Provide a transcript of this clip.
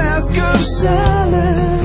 mask of silence.